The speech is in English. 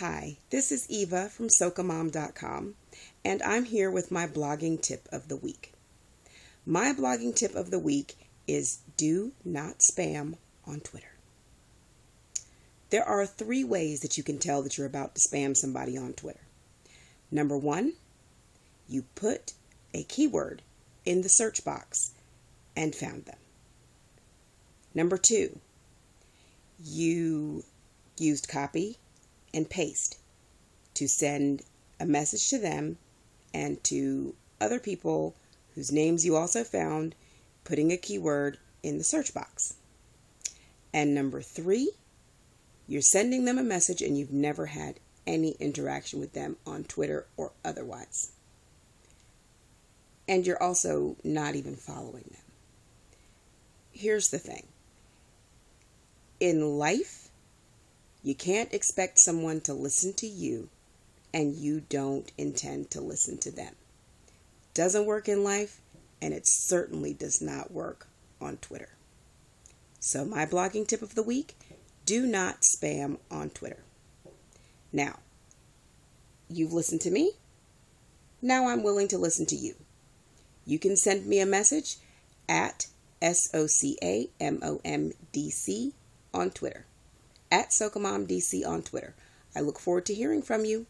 Hi, this is Eva from SocaMom.com, and I'm here with my blogging tip of the week. My blogging tip of the week is do not spam on Twitter. There are three ways that you can tell that you're about to spam somebody on Twitter. Number one, you put a keyword in the search box and found them. Number two, you used copy and paste to send a message to them and to other people whose names you also found, putting a keyword in the search box. And number three, you're sending them a message and you've never had any interaction with them on Twitter or otherwise. And you're also not even following them. Here's the thing in life, you can't expect someone to listen to you and you don't intend to listen to them. Doesn't work in life, and it certainly does not work on Twitter. So, my blogging tip of the week do not spam on Twitter. Now, you've listened to me. Now I'm willing to listen to you. You can send me a message at S O C A M O M D C on Twitter. At SocamomDC on Twitter. I look forward to hearing from you.